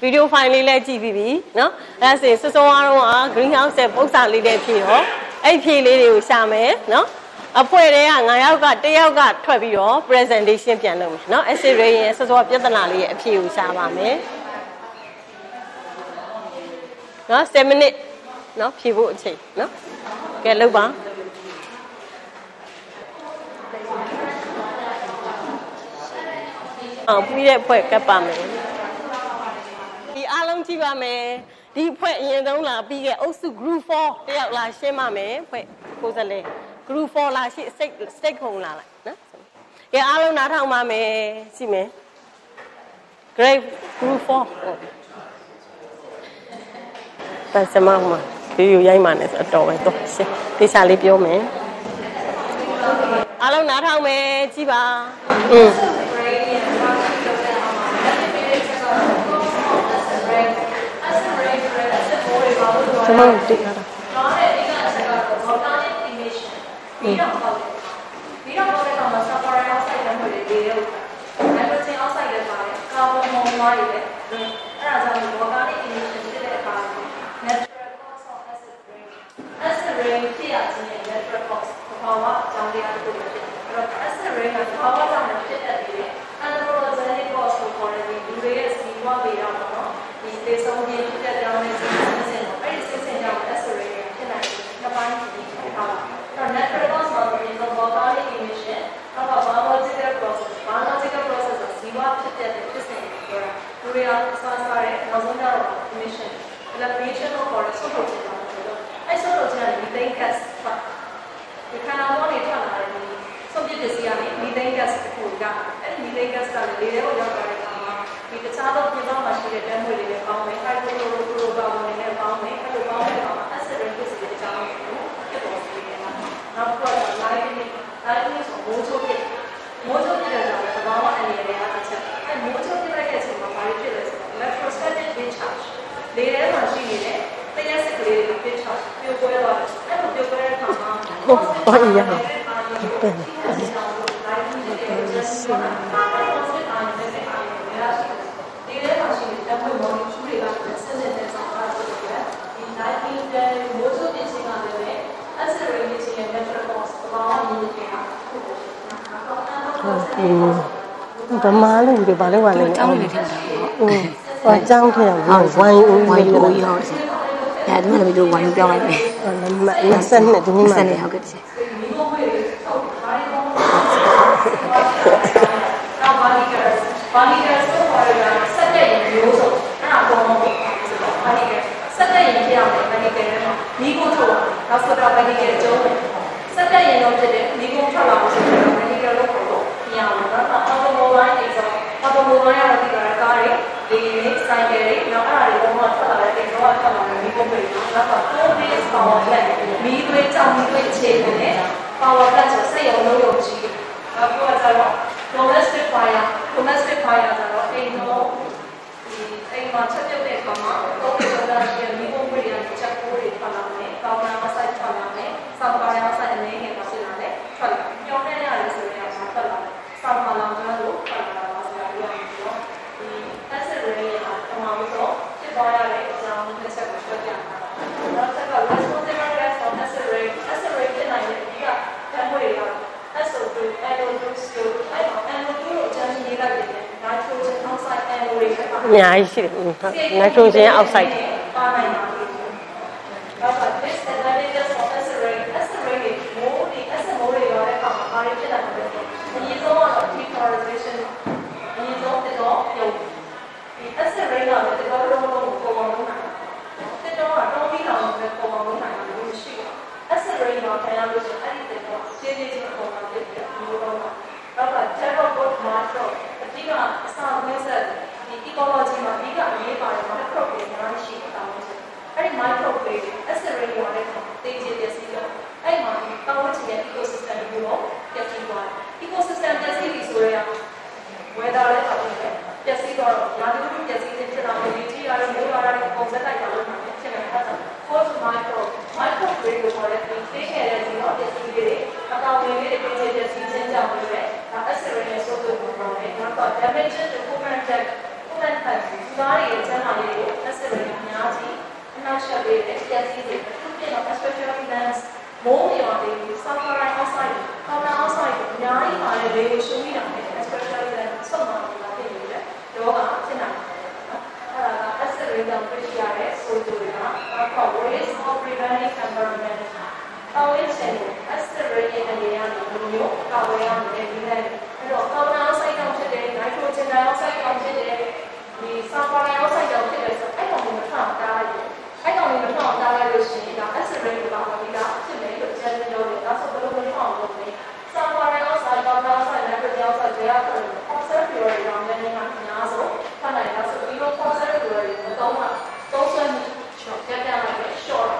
ဗီဒီယိုဖိုင်လေးလည်းကြည့်ပြီးပြီနော်အဲ့ဒါဆိုရင်စစောအားလုံးက green house ရဲ့ပုံစံလေးလည်းဖြည့်တော့အဲ့ဖြည့်လေးတွေကိုရှာမယ်နော်အဖွဲ့တွေက9ယောက်က1ယောက်ကထွက်ပြီးတော့ presentation ပြန်လုပ်မယ်နော် essay writing ရဲ့စစောပြဿနာလေးရဲ့အဖြေကိုရှာပါမယ်နော်7 minute နော်ဖြေဖို့အချိန်နော်ကဲလောက်ပါအောင်ပြီးတဲ့အဖွဲ့ကပ်ပါမယ် ကြည့်ပါမယ်ဒီဖွဲ့အရင်ဆုံးလာပြီးခဲ့အုပ်စု group 4တယောက်လာရှင်းပါမယ်ဖွဲ့ကိုယ်စားလှယ် group 4လာရှိ state state ခုံလာလိုက်နော်ကဲအားလုံးနားထောင်ပါမယ်ကြည့်မယ် grade group 4ပတ်စမမှာဗီဒီယိုရိုက်မှလည်းဆိုအတော်ပဲတော့ရှင်းတေချာလေးပြောမယ်အားလုံးနားထောင်မယ်ကြည့်ပါอืม ကျွန်တော်တိတ်လာတာပြီးတော့ပေါ့ပြီးတော့ပေါ့တဲ့ကောင်မှာ suffer outside တဲ့မျိုးတွေတွေလို့ nitrogen oxide လည်းပါတယ်ကာဗွန်မိုနိုက်တွေလည်းအဲ့ဒါကြောင့် organic emission ဖြစ်တဲ့အခါ natural cause of acid rain acid rain ဖြစ်ရခြင်းရဲ့ natural cause ဘာဝအကြောင်းတရားတစ်ခုပဲဖြစ်တယ်အဲ့တော့ acid rain ကဘာဝကြောင့်ဖြစ်တတ်တယ် anthropogenic cause ကိုခေါ်တဲ့ဒီလူတွေရဲ့စီးပွားပေတော့ပေါ့နော်ဒီသေဆုံးခြင်းဖြစ်တဲ့ကြောင်းနဲ့စီးစဉ်စဉ်တော့အဲ့ဒီစဉ်စဉ်ကြောင့် acid rain ဖြစ်နိုင်တယ်နှစ်ပိုင်းပြီးထားပါတော့ natural cause မှာဆိုရင် volcanic emission နောက်တော့ biological process biological process ကဇီဝဖြစ်တဲ့ဖြစ်စဉ်တွေပြော တာလူတွေအားစားစားတဲ့နောက်ဆုံးတော့ emission evaporation ကိုခေါ်တဲ့ဆုတ်ထုတ်ခြင်းပါဆိုတော့အဲ့ဆုတ်ထုတ်ခြင်းက methane gas ပါဒီခန္ဓာပေါ်နေထွက်လာတဲ့ဒီဆုံးပြစ်ပစ္စည်းကနေ methane gas တစ်ခုကအဲ့ဒီ methane gas ကလေထဲကိုရောက်လာတဲ့အခါမှာဒီတခြားသောပြင်ပမှာရှိတဲ့ဓာတ်ငွေတွေနဲ့ပေါင်းမယ် hydrochlorocarbon တွေနဲ့ပေါင်းမယ်အဲ့လိုပေါင်းတဲ့အခါမှာ acid rain ပစ္စည်းတွေအကြောင်းကိုဖြစ်ပေါ်စေတယ်နောက်တစ်ခုက lighting lighting ဆိုမိုးချိုးဖြစ်မိုးချိုးဖြစ်တဲ့ကြောင့်သဘာဝအနေနဲ့အချက်အဲမိုးချိုးဖြစ်လိုက်တဲ့အချိန်မှာဘာဖြစ်လဲဆိုတော့ electrostatic discharge လေထဲမှာရှိနေတဲ့တရက်စစ်ကလေးတွေ discharge ပြိုကွဲသွားတယ်အဲ့လိုပြိုကွဲတဲ့အခါမှာဟုတ်ပါရဲ့ပြန်ဒီထဲမှာရှိတဲ့ဓာတ်ငွေမော်လီကျူးတွေကဆက်ဆက်တဲ့ဆောင်ပါဆိုတဲ့ဒီ lighting တဲ့မိုးချိုးပြင်ခြင်းကလည်း acid rain ရဲ့ natural cause သဘာဝမြင်နေတာဟုတ်ဗမာလူတွေဘာလဲဝါလဲတောင်းနေထက်တာပေါ့อืมဟောကြော င်းထဲမှာဝိုင်းဦးဝိုင်းလို့ဦးရောစီအဲဒါမှလည်းတို့ဝိုင်းပြောင်းလိုက်မယ်နံပါတ်22ဒီနေ့ စ မှာ နေဟုတ်ကဲ့စီ နောက် barnacles barnacles ကိုခေါ်ရတာဆက်တဲ့ရင်မျိုးစုံအဲ့ဒါပုံပုံဆိုတော့ barnacles ဆက်တဲ့ရင်ပြောင်းတယ် barnacles ထဲမှာမိကုန်းထုတ်လာနောက်ဆိုတော့ barnacles ကျုံးတယ်ဆက်တဲ့ရင်တော့ဖြစ်တဲ့မိကုန်းထွက်လာလို့ဆိုတော့ barnacles လို့ခေါ်လို့မရဘူးနော် automobile အိမ်ဆောင် automobile ကတော့ဒီကကားတွေလေယာဉ်တွေဆိုင်ကယ်တွေနောက်အဲ့ဒါတွေဘုံမှာထွက်လာတဲ့အိမ်ဆောင်ကထွက်လာတဲ့မိကုန်း တွေနောက်တော့ four days power plant မိသွေးကြောင့်မိသွေးအခြေအနေနဲ့ power plant ဆိုစိတ်ရုံလုံးရုံကြီးနောက်ပြီးတော့ကျတော့ domestic fire domestic fire ဆိုတော့အိမ်တော့ဒီအိမ်မှာချက်ပြုတ်တဲ့အခါမှာတော့ဒီလိုရှိတဲ့မိဘတွေရချက်ပိုးတွေထွက်လာမယ်။ကောင်းတာအဆိုင်ထွက်လာမယ်။ဆောက်ပါရအဆိုင်အနေနဲ့ပါဖြစ်လာတယ်။ထွက်လာ။ညောင်းနေရတယ်ဆိုရင်အထွက်လာတယ်။ဆောက်ပါလောင်ကျွမ်းလို့ထွက်လာတာပါဆိုတော့ဒီတော့ဒီ acid rain ရဲ့အမှန်တော့ဖြစ်သွားရတဲ့အကြောင်းတစ်ချက်ကိုပြောပြတာ။နောက်တစ်ခါ responsible gas for acid rain acid rain ဖြစ်နိုင်တဲ့အဓိကဓာတ်ငွေတွေက SO2 NO2 SO2 အဲ့တော့ NO2 ကိုအချမ်းရေးလိုက်တယ် nitrogen oxide NO တွေပဲပါအများကြီးရှိ ecology မှာအဓိကအရေးပါတယ် microbe တွေများရှိတာလို့ဆိုအဲ့ဒီ microbe တွေ acid rain ရတဲ့တေးကြီးပျက်စီးတော့အဲ့မှာပတ်ဝန်းကျင်ရဲ့ ecosystem ကိုတော့ပျက်စီးသွားတယ် ecosystem ပျက်စီးပြီဆိုရင် weather လည်းပတ်ပြီးပျက်စီးတော့ရာသီဥတုပျက်စီးခြင်းဖြစ်တာ မျိုးဒီကြီးရတယ်မျိုးရတဲ့ပုံစံတိုက်တာလို့မှဖြစ်နေတာအဲ့ဒါ cause microbe nitrogen dioxide တွေကတော့ fossil fuel တွေကြောင့်လည်းအများဆုံးဖတ်နိုင်တာဆိုဒီလို fossil fuel တွေမသုံးတာသုံးဆွဲမှု short ပြပြလိုက် short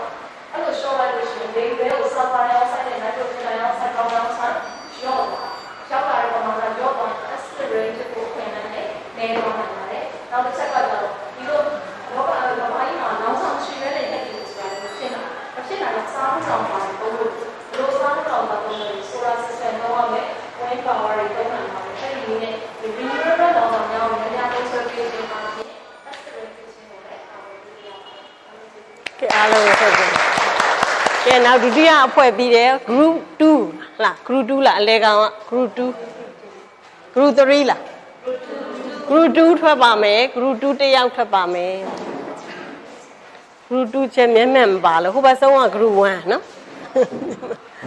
အဲ့လို short လိုက်လို့ရှိရင် baby ကို sulfur dioxide နဲ့ nitrogen dioxide carbon dioxide short ရောက်လာတဲ့ပုံမှာရောတော့ acid rain ကိုခွင့်နိုင်တယ်နေတော့နိုင်ပါတယ်နောက်တစ်ချက်ကတော့ဒီလိုလောကလောကကြီးမှာနောက်ဆောင်ရှိရတဲ့တက်ကြီးဆိုတာဖြစ်တာမဖြစ်တာလည်းစားမှုဆောင်ပါတယ်ဘုလို့ဘလို့စားမှုဆောင်တာပုံလို့ solar system တော့ရမယ် wind power တွေသုံးနိုင်ပါ တယ်အဲ့ဒီနည်းနဲ့ renewable တော့တော့များများများသုံးဆွဲပေးခြင်းပါဖြင့် acid rain ဖြစ်ခြင်းကိုလည်းအောင်ပေးရပါတယ်ကဲအားလုံးကိုဆက်ကြည့်ကဲနောက်ဒုတိယအဖွဲ့ပြီးတယ် group 2လား group 2လားအလဲကောင်က group 2 group 3လား group 2ထွက်ပါမယ် group 2တစ်ယောက်ထွက်ပါမယ် group 2ချက်မျက်မှန်မပါလို့ဟိုဘက်ဆုံးက group 1နော်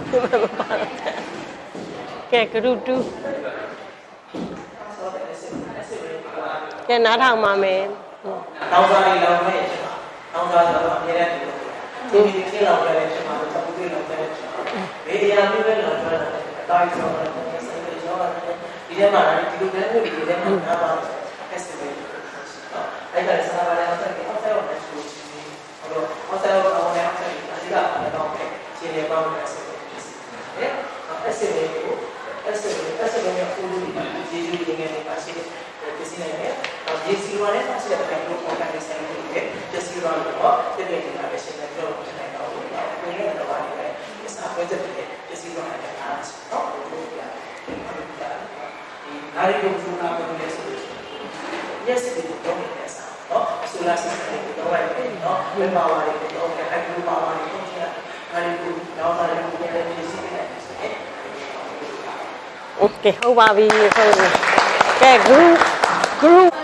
မျက်မှန်မပါလို့ ကဲ group 2ကဲနားထောင်ပါမယ်တောင်းစားလေးလောင်းမဲ့ဖြစ်ပါတောင်းစားဆိုတော့အများနဲ့ဒီဒီချင်းလောင်းတဲ့ဖြစ်ပါတော့တပူလေးလောင်းတဲ့ဖြစ်ပါဘေးရာမျိုးပဲလောင်းတဲ့တားဆိုတော့ဆက်ပြီးရောတယ်ဒီထဲမှာဒီလိုပဲမျိုးဒီထဲမှာနားပါ hari ke-26 kemudian seterusnya. Yes, itu dong yang biasa. Oh, sudah sesuai itu dong yang ini, no? Lima hari itu dong, ya kan? Lima hari itu dia hari ke-26, kan, hari ke-26, hari ke-26, hari ke-26, Okay, how about we? Okay, group, group.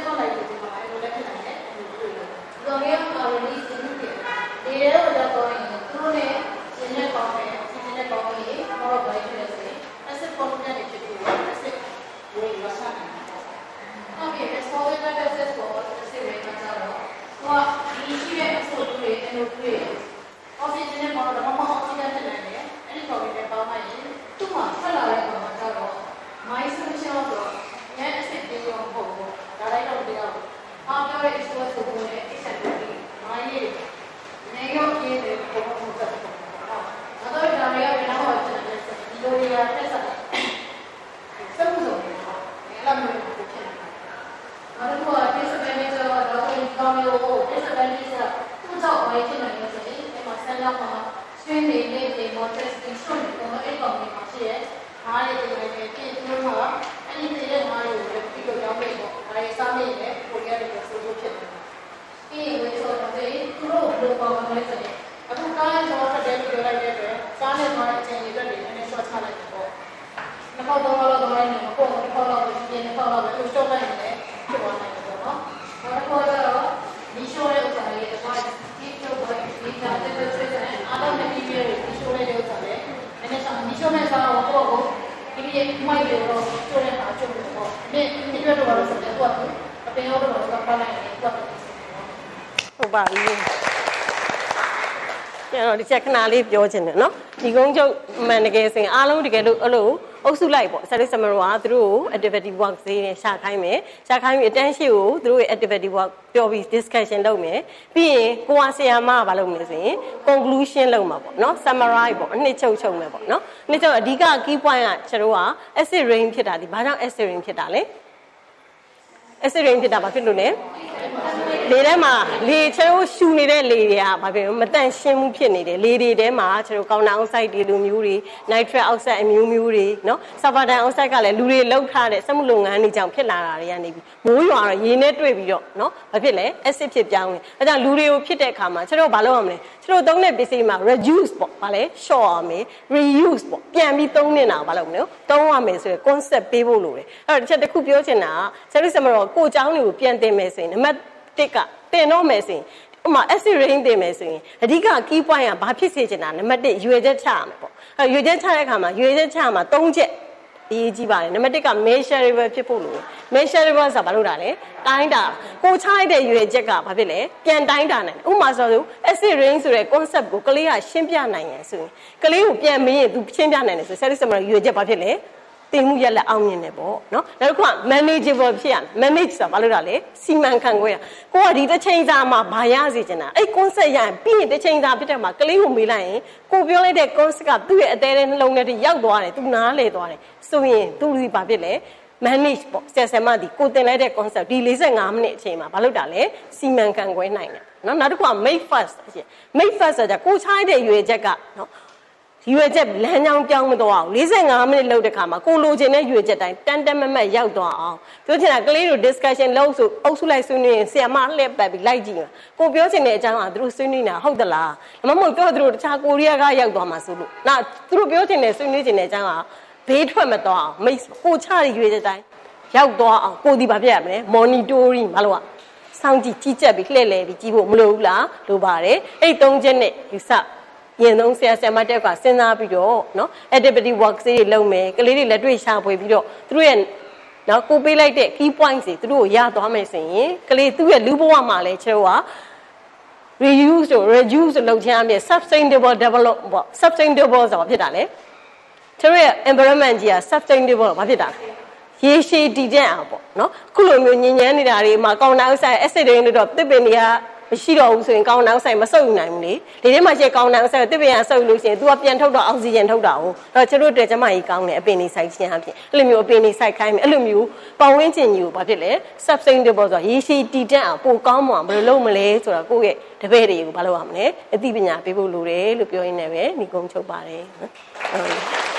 Acid တွေ NO2 တွေ oxygen နဲ့ပေါင်းတော့မမ oxygen ဖြစ်နေတယ်အဲ့ဒီ solid နဲ့ပေါင်းလိုက်ရင်သူ့မှာထွက်လာတဲ့ပုံမှာကြတော့ my solution တော့ညက် acid တွေရောပေါ့ဒါလိုက်တော့တရားအားပြောတဲ့ issue ဆိုတော့လည်း acid တွေမိုင်းရည်နေရောပြည့်တယ်ပုံမှန်သက်တယ်ဟုတ်တော့ဒါတွေကဘယ်တော့မှဖြစ်နေတယ်ဒီလိုတွေရတက်ဆက်စက်မှုစုံတွေပေါ့အဲ့လိုမျိုးဖြစ်နေတယ်နောက်တစ်ခုက disadvantage တော့တော့ဒီကောင်မျိုးကို disadvantage ကသူ့ကြောင့်ဘာဖြစ်နေလဲဆိုရင်ဒီမှာ stand up မှာ swing တွေနဲ့ဒီ motor swing တွေတော့အဲ့ကောင်တွေမှာရှိရဲ့အားရတဲ့တွေနဲ့ပြင်သူတို့ကအဲ့ဒီတဲ့အားတွေကိုပြီးတော့ကြောင်းပေးပေါ့ဒါတွေ စားမိရင်ကိုရီးယားတွေဆိုလို့ဖြစ်တယ်ပြီးရင်ဝေဆိုတော့ဒီသူတို့ဘယ်လိုပေါင်းမလဲဆိုရင်အခုကားရဲ့တော့တက်ပြီးပြောလိုက်တဲ့အတွက်ကားနဲ့သွားတဲ့အချိန်တွေတွေနည်းနည်းဆော့ချလိုက်တယ်ပေါ့နှစ်ခေါက်တော့တော့တော့လည်းမပေါ့နှစ်ခေါက်တော့ပြင်နှစ်ခေါက်တော့ပဲသူရှော့လိုက်နေတယ်ဖြစ်သွားနိုင်တယ်ပေါ့နော်နောက်တစ်ခေါက်တော့ဒီရှိုးရဲ့ဥစ္စာလေးတစ်ခါဒီတော့ဘာဒီကတက်တက်ဆက်ဆက်အားလုံးနဲ့ပြီးပြီးဒီရှိုးရဲ့ဥစ္စာလေးအဲ့ဒါဆိုဒီရှိုးမဲ့စားတော့ပေါ့ကိုဒီပြည့်မိုက်တွေတော့ရှိုးတဲ့ဟာချုပ်တယ်ပေါ့ဒီဒီပြတော့တော့ဆက်တယ်တော့ အပင်ရောတော့တော့ပတ်လိုက်တယ်တော့ဟုတ်ပါပြီကျန်တော့ဒီချက်ခဏလေးပြောချင်တယ်နော်ဒီကုန်းချုပ်မှန်တကယ်စင်အားလုံးတကယ်လို့အဲ့လိုအုပ်စုလိုက်ပေါ့ study summary ကသူတို့ကို activity work ဈေးနဲ့ရှာခိုင်းမယ်ရှာခိုင်းပြီး attention ကိုသူတို့ရဲ့ activity work ပြောပြီး discussion လုပ်မယ်ပြီးရင်ကိုကဆရာမကဘာလုပ်မလဲဆိုရင် conclusion လုပ်မှာပေါ့နော် summary ပေါ့အနှစ်ချုပ်ချုပ်မယ်ပေါ့နော်အနှစ်ချုပ်အဓိက key point ကကျွန်တော်က acid rain ဖြစ်တာဒီဘာကြောင့် acid rain ဖြစ်တာလဲ acid rain ဖြစ်တာဘာဖြစ်လို့လဲ လေထဲမှာလေချဲတို့ရှူနေတဲ့လေတွေကဘာဖြစ်လဲမတန့်ရှင်းမှုဖြစ်နေတယ်လေတွေထဲမှာကျတို့ကောင်းနာအောက်ဆိုက်တွေလိုမျိုးတွေနိုက်ထရက်အောက်ဆိုက်အမျိုးမျိုးတွေနော်ဆာဖာဒန်အောက်ဆိုက်ကလည်းလူတွေလောက်ထားတဲ့စက်မှုလုပ်ငန်းတွေကြောင့်ဖြစ်လာတာတွေကနေပြီးမိုးရွာတော့ရေနဲ့တွေ့ပြီးတော့နော်ဘာဖြစ်လဲ acid ဖြစ်ပြောင်းတယ်အဲဒါကြောင့်လူတွေကိုဖြစ်တဲ့အခါမှာကျတို့ဘာလုပ်ရမလဲကျတို့သုံးတဲ့ပစ္စည်းမှာ reduce ပေါ့ဘာလဲ short ရမယ် reuse ပေါ့ပြန်ပြီးသုံးနေတာဘာလုပ်မလဲသုံးရမယ်ဆိုရယ် concept ပေးဖို့လိုတယ်အဲ့တော့တစ်ချက်တစ်ခုပြောချင်တာကဆရာတို့စမတော်ကိုเจ้าတွေကိုပြန်တင်မယ်ဆိုရင်နံပါတ် 1ကတင်တော့မယ်ဆိုရင်ဥမာ acid rain တင်မယ်ဆိုရင်အဓိက key point ကဘာဖြစ်စေချင်တာနံပါတ်1ရွေချက်ချရမယ်ပေါ့အဲရွေချက်ချတဲ့အခါမှာရွေချက်ချမှာ3ချက်အရေးကြီးပါတယ်နံပါတ်1က measurable ဖြစ်ဖို့လိုတယ် measurable ဆိုတာဘာလို့တာလဲတိုင်းတာကိုချလိုက်တဲ့ရွေချက်ကဘာဖြစ်လဲပြန်တိုင်းတာနိုင်တယ်ဥပမာဆိုလို့ acid rain ဆိုတဲ့ concept ကိုကလေးကရှင်းပြနိုင်ရန်ဆိုရင်ကလေးကိုပြန်မင်းရင် तू ရှင်းပြနိုင်တယ်ဆိုဆက်လက်စမရွေချက်ဘာဖြစ်လဲ တင်မှုရက်လက်အောင်မြင်တယ်ပေါ့နော်နောက်တစ်ခုက manageable ဖြစ်ရမယ် manage ဆိုတာဘာလို့တာလဲစီမံခန့်ခွဲရကိုကဒီတစ်ချိန်စာမှာဘာရစေချင်တာအဲ့ concept ရရင်ပြီးရင်တစ်ချိန်စာဖြစ်တဲ့မှာကလေးကိုမေးလိုက်ရင်ကိုပြောလိုက်တဲ့ concept ကသူ့ရဲ့အသေးတဲ့နှလုံးထဲထိရောက်သွားတယ်သူနားလေသွားတယ်ဆိုရင်သူဒီဘာဖြစ်လဲ manage ပေါ့ဆယ်ဆယ်မဒီကိုတင်လိုက်တဲ့ concept ဒီ45မိနစ်အချိန်မှာဘာလို့တာလဲစီမံခန့်ခွဲနိုင်တယ်နော်နောက်တစ်ခုက make first အရှင် make first ဆိုတာကိုချိုင်းတဲ့ရွေချက်ကနော် ရွေချက်လမ်းကြောင်းပြောင်းမသွားအောင်45မိနစ်လောက်တဲ့ခါမှာကိုလိုချင်တဲ့ရွေချက်တိုင်းတန်တမမတ်ရောက်သွားအောင်ပြောချင်တာကလေးတို့ discussion လုပ်ဆိုအုပ်စုလိုက်ဆွေးနွေးရင်ဆရာမလှည့်ပတ်ပြီးလိုက်ကြည့်မှာကိုပြောချင်တဲ့အကြောင်းကသူတို့ဆွေးနွေးနေတာဟုတ်သလားဒါမှမဟုတ်ပြောသူတို့တခြားကိုရီးယားကရောက်သွားမှာဆိုလို့နောက်သူတို့ပြောချင်တဲ့ဆွေးနွေးချင်တဲ့အကြောင်းကဘေးထွက်မသွားအောင်မိတ်ကိုချရရွေချက်တိုင်းရောက်သွားအောင်ကိုဒီဘာပြရမလဲ monitoring မလို့อ่ะစောင့်ကြည့်ကြီးကြက်ပြီးလှည့်လည်ပြီးကြည့်ဖို့မလိုဘူးလားလိုပါတယ်အဲ့သုံးချက်နဲ့ယူဆ ရင်သုံးဆရာဆရာမတက်ကစဉ်းစားပြီးတော့နော် activity work တွေလုပ်မယ်ကလေးတွေလက်တွေ့ရှာဖွေပြီးတော့သူတို့ရဲ့နော်ကိုပေးလိုက်တဲ့ key points တွေသူတို့ရသွားမယ်ဆိုရင်ကလေးသူ့ရဲ့လူဘဝမှာလည်းကျွန်တော်က reuse တို့ reduce လုပ်ချင်အမြဲ sustainable develop ပေါ့ sustainable ဆိုတာဖြစ်တာလေသူတို့ရဲ့ environment ကြီးက sustainable ဘာဖြစ်တာရေရှည်တည်တဲ့အောင်ပေါ့နော်ခုလိုမျိုးညဉ့်ညမ်းနေတာတွေမှာကောင်းတာဥစ္စာ acid တွေတို့တော့တစ်ပင်တွေက မရှိတော့ဘူးဆိုရင်ကောင်းတဲ့ဥစ္စာမဆုပ်နိုင်ဘူးလေဒီထဲမှာရှိကောင်းတဲ့ဥစ္စာတစ်ပင်ကဆုပ်လို့ရှိရင် तू ကပြန်ထုတ်တော့အောက်ဆီဂျင်ထုတ်တာဟုတ်အဲ့တော့ကျွန်တော်တို့ကျမကြီးကောင်းတယ်အပင်တွေစိုက်ခြင်းအပြင်အဲ့လိုမျိုးအပင်တွေစိုက်ခိုင်းမယ်အဲ့လိုမျိုးပတ်ဝန်းကျင်ကြီးကိုဘာဖြစ်လဲ sustainable ဆိုတာရေရှည်တည်တတ်အောင်ပိုကောင်းမွန်ဘယ်လိုလုပ်မလဲဆိုတာကိုယ့်ရဲ့တပည့်တွေကိုဘာလုပ်ရမလဲအသိပညာပေးဖို့လိုတယ်လို့ပြောရင်းနဲ့ပဲညီကုန်းချုပ်ပါတယ်နော်